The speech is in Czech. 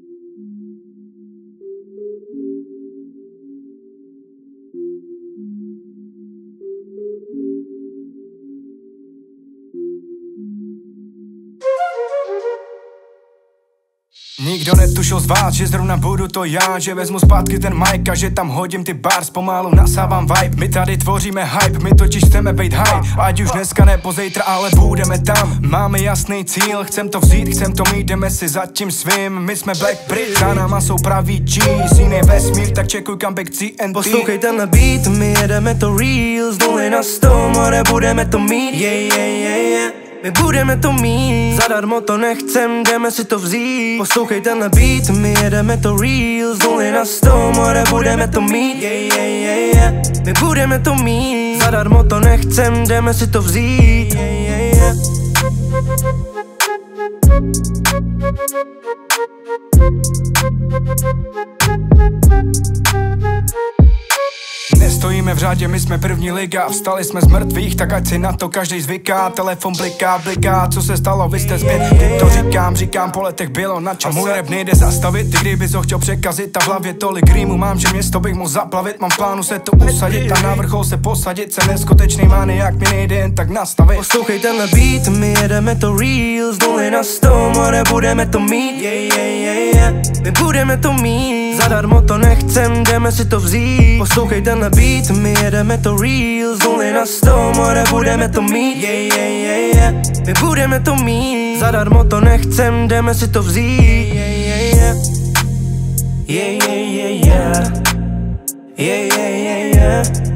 Thank you. Nikdo netušil z vás, že zrovna budu to já Že vezmu zpátky ten mic a že tam hodím ty bars Pomalu nasávám vibe, my tady tvoříme hype My totiž chceme být high, ať už dneska nebo zítra Ale budeme tam, máme jasný cíl Chcem to vzít, chcem to mít, jdeme si za tím svým. My jsme Black Brit, za náma jsou praví G's Jiný vesmír, tak čekuj comeback CNT Poslouchej tenhle beat, my jedeme to real Z nuly na sto, more budeme to mít. Yeah, yeah, yeah, yeah my budeme to mít. Zadarmo to nechcem, jdeme si to vzít. Poslouchej tenhle beat, my jedeme to real. Z nuly na sto, more budeme to mít. Yeah, yeah, yeah, yeah. My budeme to mít. Zadarmo to nechcem, jdeme si to vzít. Yeah, yeah, yeah. V řádě, my jsme první liga Vstali jsme z mrtvých, tak ať si na to každý zvyká. Telefon bliká, bliká, co se stalo, vy jste zpět Teď to říkám, říkám, po letech bylo na čase. A můj rap nejde zastavit, ty kdybys ho chtěl překazit. A v hlavě tolik rýmu mám, že město bych mohl zaplavit. Mám v plánu se to usadit a na vrchol se posadit. Se neskutečný mány, jak mi nejde jen tak nastavit. Poslouchej tenhle beat, my jedeme to real. Z nuly na sto, more budeme to mít. Yeah, yeah, yeah, yeah. My budeme to mít Zadarmo to nechcem, jdeme si to vzít Poslouchej tenhle beat, my jedeme to real Z nuly na sto, more budeme to mít yeah, yeah, yeah, yeah. My budeme to mít Zadarmo to nechcem, jdeme si to vzít. Yeah, yeah, yeah, yeah. Yeah, yeah, yeah, yeah. Yeah, yeah, yeah.